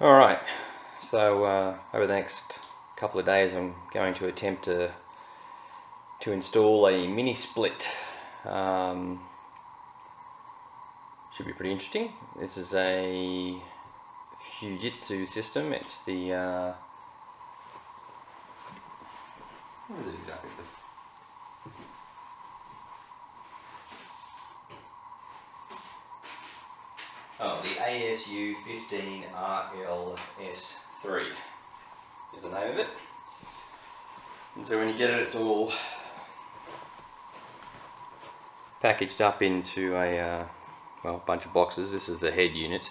Alright, so uh, over the next couple of days I'm going to attempt to to install a mini split. Um, should be pretty interesting. This is a Fujitsu system. It's the uh, what is it exactly? The Oh, the ASU 15RLS3 is the name of it. And so when you get it, it's all packaged up into a uh, well, bunch of boxes. This is the head unit,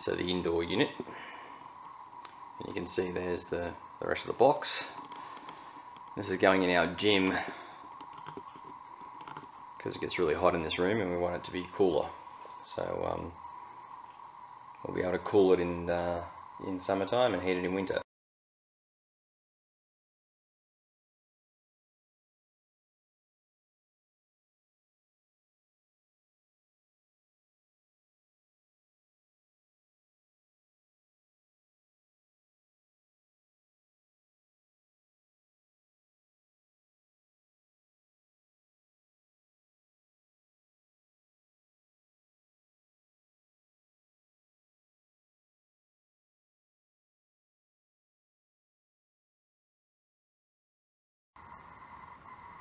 so the indoor unit. And you can see there's the, the rest of the box. This is going in our gym because it gets really hot in this room and we want it to be cooler. So um, we'll be able to cool it in uh, in summertime and heat it in winter.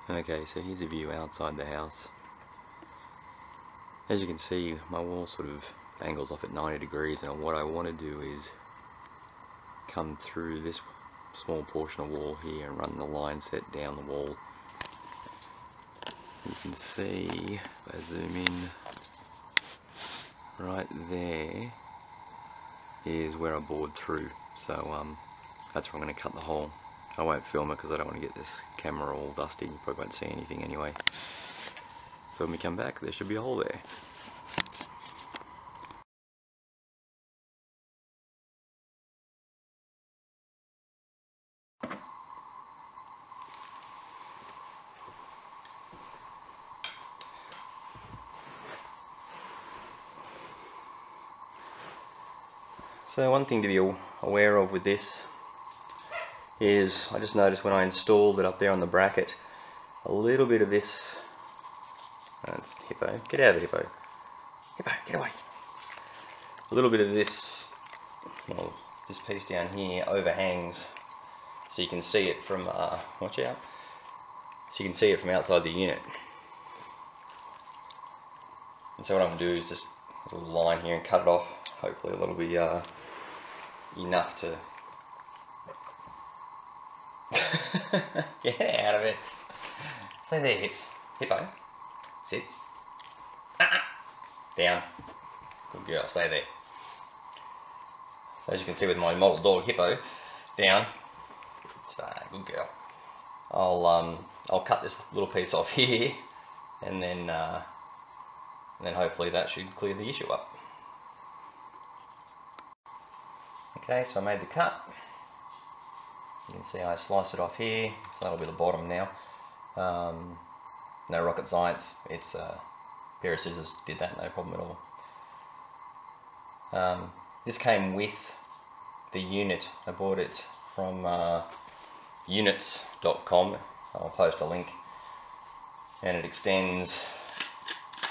Okay, so here's a view outside the house. As you can see, my wall sort of angles off at 90 degrees and what I want to do is come through this small portion of wall here and run the line set down the wall. You can see, if I zoom in, right there is where I bored through. So um, that's where I'm going to cut the hole. I won't film it because I don't want to get this camera all dusty. And you probably won't see anything anyway. So when we come back, there should be a hole there. So one thing to be aware of with this is I just noticed when I installed it up there on the bracket a little bit of this that's hippo. Get out of the hippo. Hippo get away. A little bit of this well this piece down here overhangs so you can see it from uh, watch out. So you can see it from outside the unit. And so what I'm going to do is just a little line here and cut it off hopefully a little bit uh, enough to Get out of it. Stay there, hips. Hippo. Sit. Ah, ah. Down. Good girl, stay there. So as you can see with my model dog Hippo, down. Stay, good girl. I'll um I'll cut this little piece off here and then uh, and then hopefully that should clear the issue up. Okay, so I made the cut. You can see I slice it off here, so that'll be the bottom now. Um, no rocket science, it's a pair of scissors did that, no problem at all. Um, this came with the unit, I bought it from uh, younits.com, I'll post a link, and it extends,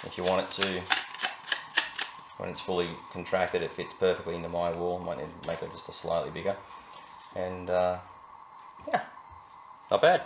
if you want it to, when it's fully contracted it fits perfectly into my wall, might need to make it just a slightly bigger, and uh, yeah, not bad.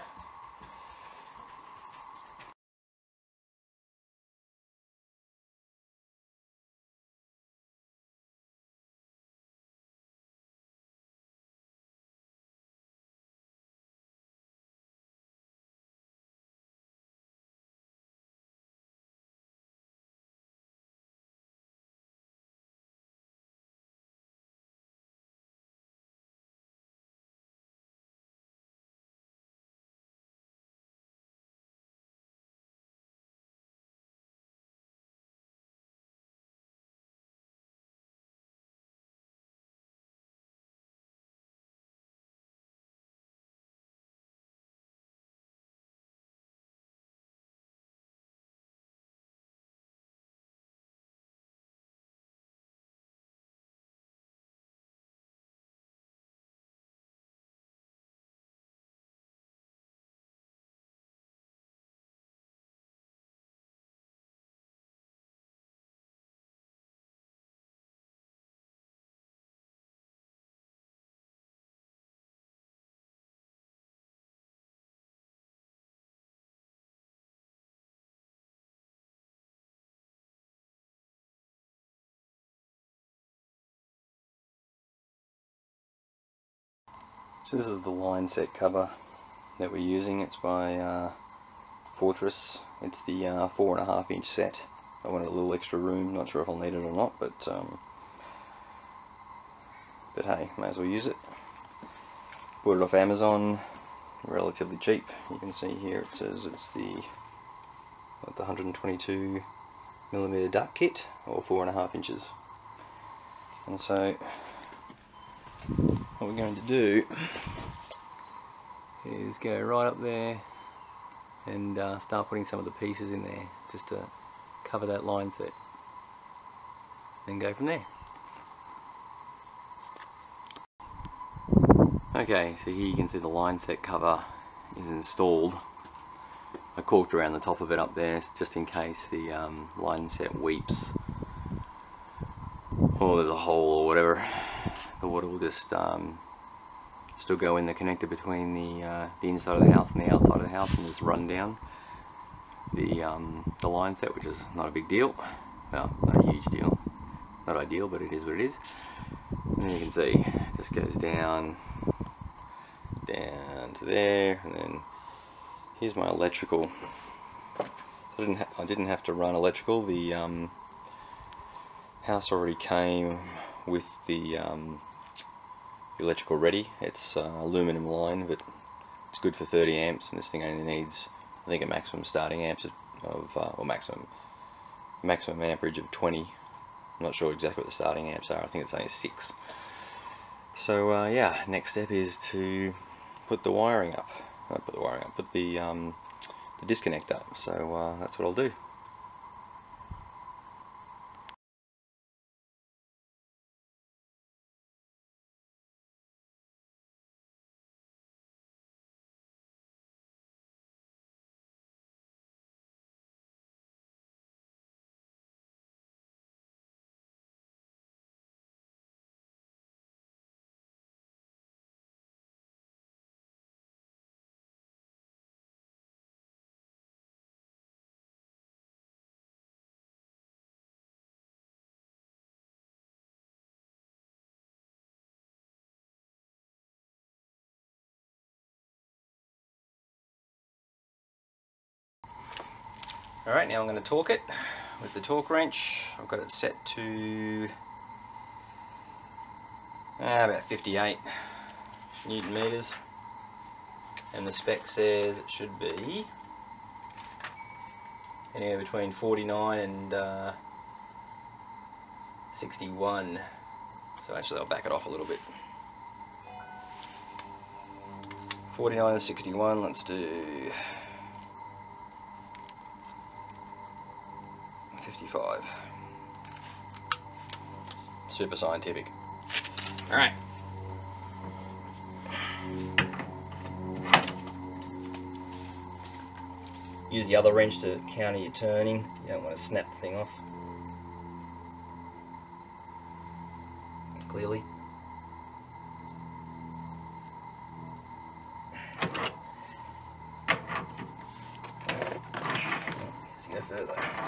So this is the line set cover that we're using. It's by uh, Fortress. It's the uh, four and a half inch set. I wanted a little extra room. Not sure if I'll need it or not, but um, but hey, may as well use it. Bought it off Amazon, relatively cheap. You can see here it says it's the what, the 122 millimeter duct kit, or four and a half inches. And so what we're going to do is go right up there and uh, start putting some of the pieces in there just to cover that line set. Then go from there. Okay so here you can see the line set cover is installed. I corked around the top of it up there just in case the um, line set weeps or there's a hole or whatever the water will just um, still go in the connector between the uh, the inside of the house and the outside of the house and just run down the um, the line set which is not a big deal. Well not a huge deal. Not ideal but it is what it is. And you can see it just goes down down to there and then here's my electrical. I didn't, I didn't have to run electrical. The um, house already came with the um, electrical ready. It's uh, aluminum line, but it's good for 30 amps, and this thing only needs, I think, a maximum starting amps of, uh, or maximum maximum amperage of 20. I'm not sure exactly what the starting amps are. I think it's only six. So uh, yeah, next step is to put the wiring up. Not put the wiring up, put the um, the disconnect up. So uh, that's what I'll do. Alright, now I'm going to torque it with the torque wrench. I've got it set to uh, about 58 newton meters. And the spec says it should be anywhere between 49 and uh, 61 so actually I'll back it off a little bit. 49 and 61 let's do 55. Super scientific. Alright. Use the other wrench to counter your turning. You don't want to snap the thing off. Clearly. Let's go further.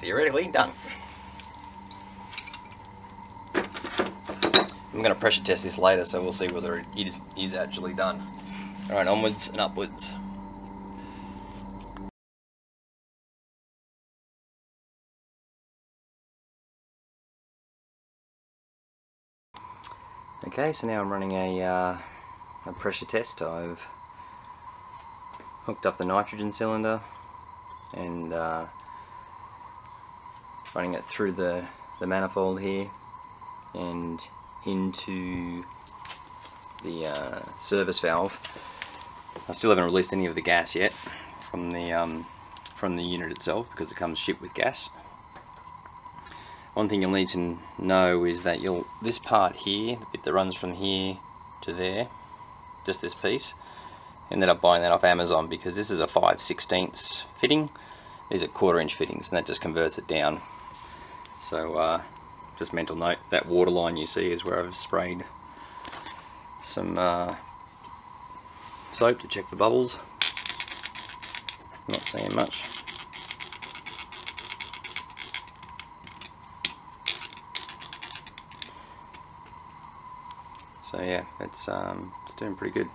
Theoretically done. I'm going to pressure test this later so we'll see whether it is, is actually done. Alright, onwards and upwards. Okay, so now I'm running a, uh, a pressure test. I've hooked up the nitrogen cylinder and uh, running it through the, the manifold here and into the uh, service valve. I still haven't released any of the gas yet from the um, from the unit itself because it comes shipped with gas. One thing you'll need to know is that you'll this part here, the bit that runs from here to there, just this piece, ended up buying that off Amazon because this is a 5 16 fitting these are quarter inch fittings and that just converts it down so uh, just mental note that water line you see is where I've sprayed some uh, soap to check the bubbles Not seeing much. So yeah, it's um, it's doing pretty good.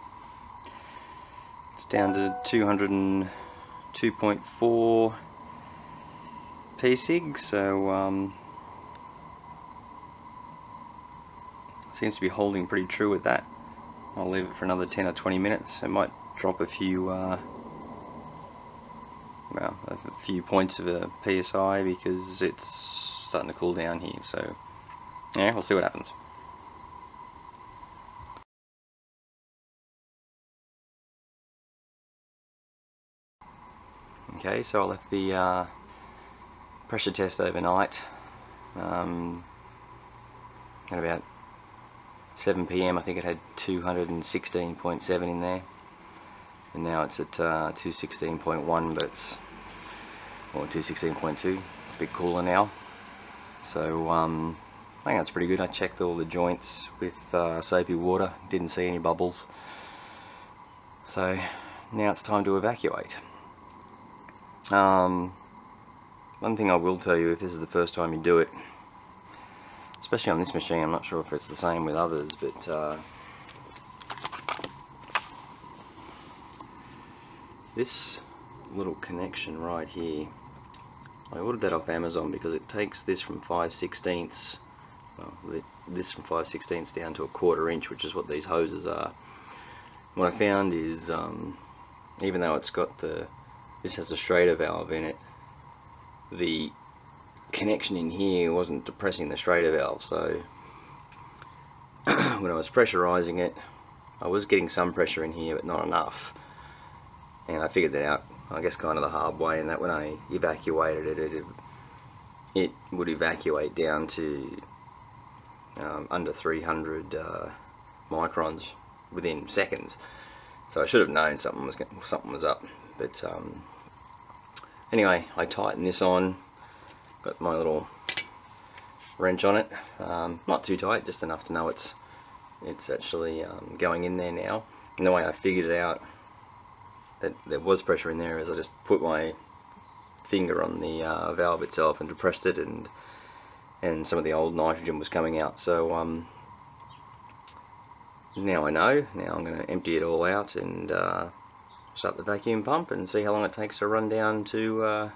Down to 202.4 PSIG, so um, seems to be holding pretty true with that. I'll leave it for another 10 or 20 minutes. It might drop a few, uh, well, a few points of a PSI because it's starting to cool down here. So, yeah, we'll see what happens. Okay, so I left the uh, pressure test overnight. Um, at about 7 p.m. I think it had 216.7 in there and now it's at uh, 216.1 but it's or 216.2 it's a bit cooler now so um, I think that's pretty good I checked all the joints with uh, soapy water didn't see any bubbles so now it's time to evacuate um, one thing I will tell you if this is the first time you do it especially on this machine I'm not sure if it's the same with others but uh, this little connection right here I ordered that off Amazon because it takes this from 5 16ths well, this from 5 16ths down to a quarter inch which is what these hoses are. What I found is um, even though it's got the this has a Schrader valve in it. The connection in here wasn't depressing the Schrader valve so when I was pressurizing it I was getting some pressure in here but not enough. And I figured that out I guess kind of the hard way and that when I evacuated it it, it would evacuate down to um, under 300 uh, microns within seconds. So I should have known something was something was up but um, anyway I tightened this on. Got my little wrench on it. Um, not too tight just enough to know it's it's actually um, going in there now. And the way I figured it out that there was pressure in there is I just put my finger on the uh, valve itself and depressed it and and some of the old nitrogen was coming out. So um, now I know. Now I'm going to empty it all out and uh, start the vacuum pump and see how long it takes to run down to uh,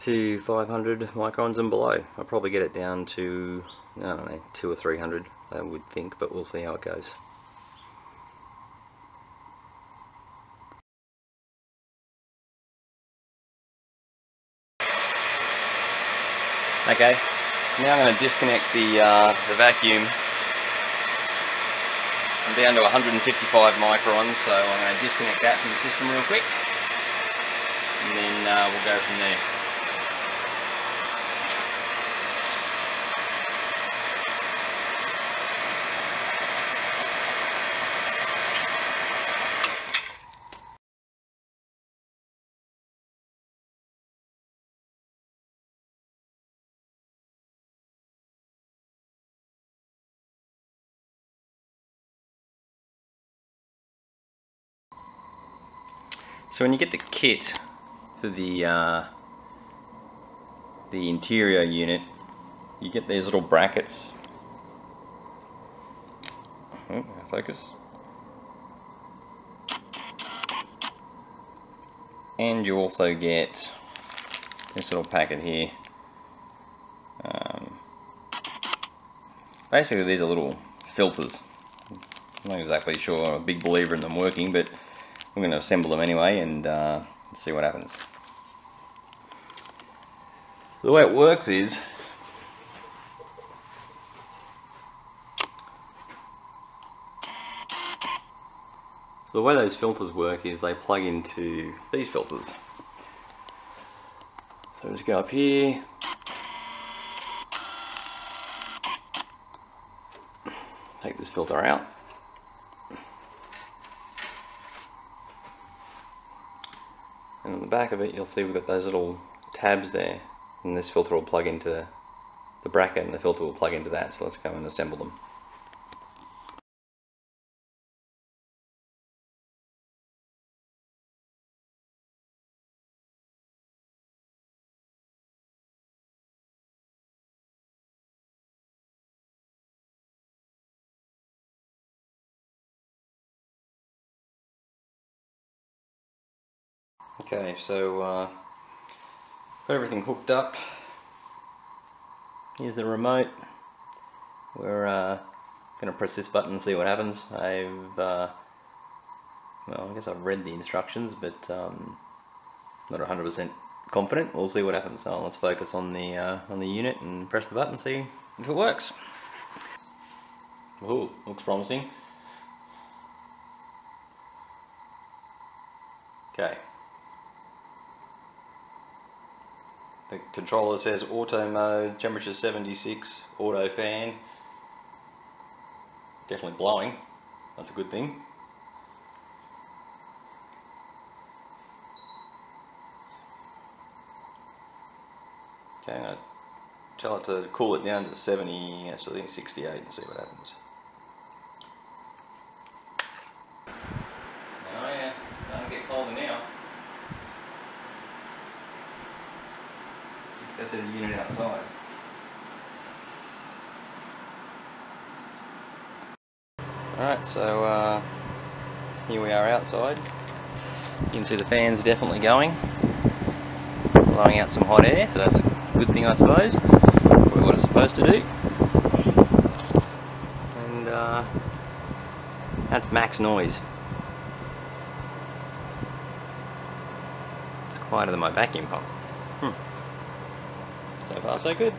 to 500 microns and below I'll probably get it down to I don't know two or three hundred I would think but we'll see how it goes Okay, so now I'm going to disconnect the, uh, the vacuum. I'm down to 155 microns, so I'm going to disconnect that from the system real quick. And then uh, we'll go from there. So when you get the kit for the uh, the interior unit, you get these little brackets. Oh, focus. And you also get this little packet here. Um, basically these are little filters. I'm not exactly sure, I'm a big believer in them working, but I'm going to assemble them anyway and uh, see what happens. The way it works is So the way those filters work is they plug into these filters. So just go up here, take this filter out. And on the back of it you'll see we've got those little tabs there and this filter will plug into the bracket and the filter will plug into that so let's go and assemble them. Okay, so uh, got everything hooked up. Here's the remote. We're uh, going to press this button and see what happens. I've, uh, well, I guess I've read the instructions, but um, not 100% confident. We'll see what happens. So let's focus on the uh, on the unit and press the button and see if it works. Ooh, looks promising. Okay. The controller says auto mode, temperature 76, auto fan. Definitely blowing. That's a good thing. Okay, I'm going to tell it to cool it down to 70, actually 68 and see what happens. Oh yeah, it's starting to get colder now. That's a unit outside. Alright, so uh, here we are outside. You can see the fans definitely going, blowing out some hot air, so that's a good thing I suppose. Probably what it's supposed to do. And uh, that's max noise. It's quieter than my vacuum pump. So far so good.